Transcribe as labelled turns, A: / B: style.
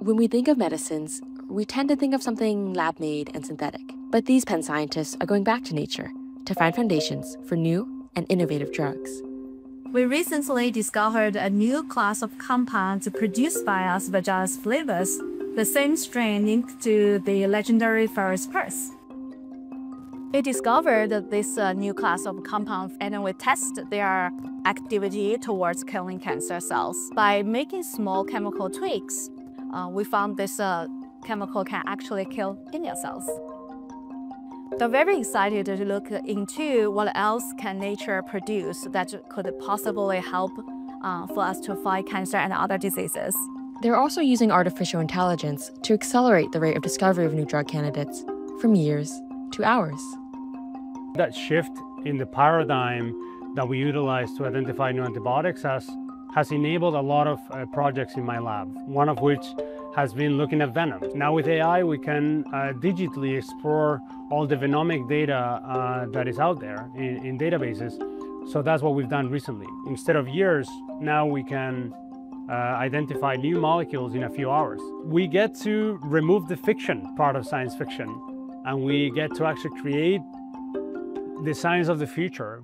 A: When we think of medicines, we tend to think of something lab made and synthetic. But these Penn scientists are going back to nature to find foundations for new and innovative drugs.
B: We recently discovered a new class of compounds produced by Aspergillus flavus, the same strain linked to the legendary pharaoh's curse. We discovered this uh, new class of compounds and we test their activity towards killing cancer cells. By making small chemical tweaks, uh, we found this uh, chemical can actually kill immune cells. They're very excited to look into what else can nature produce that could possibly help uh, for us to fight cancer and other diseases.
A: They're also using artificial intelligence to accelerate the rate of discovery of new drug candidates from years to hours.
C: That shift in the paradigm that we utilize to identify new antibiotics has, has enabled a lot of uh, projects in my lab, one of which has been looking at venom. Now with AI, we can uh, digitally explore all the venomic data uh, that is out there in, in, databases. So that's what we've done recently. Instead of years, now we can uh, identify new molecules in a few hours. We get to remove the fiction part of science fiction, and we get to actually create the science of the future.